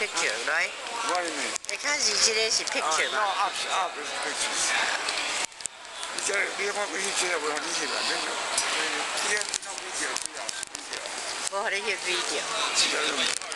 picture right? What do you mean? 你看是这个是 picture. Uh, no, up, up is pictures. 你这你我回去接我你去了，那个，今天弄 video your video?